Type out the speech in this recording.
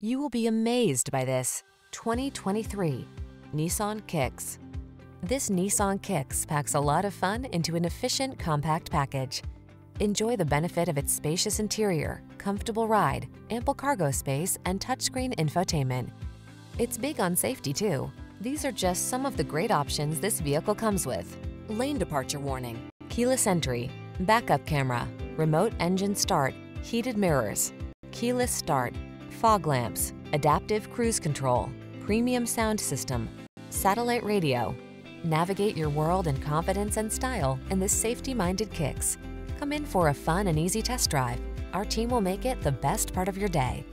You will be amazed by this 2023 Nissan Kicks. This Nissan Kicks packs a lot of fun into an efficient, compact package. Enjoy the benefit of its spacious interior, comfortable ride, ample cargo space, and touchscreen infotainment. It's big on safety too. These are just some of the great options this vehicle comes with. Lane departure warning, keyless entry, backup camera, remote engine start, heated mirrors, keyless start, fog lamps, adaptive cruise control, premium sound system, satellite radio. Navigate your world in confidence and style in this safety-minded Kicks. Come in for a fun and easy test drive. Our team will make it the best part of your day.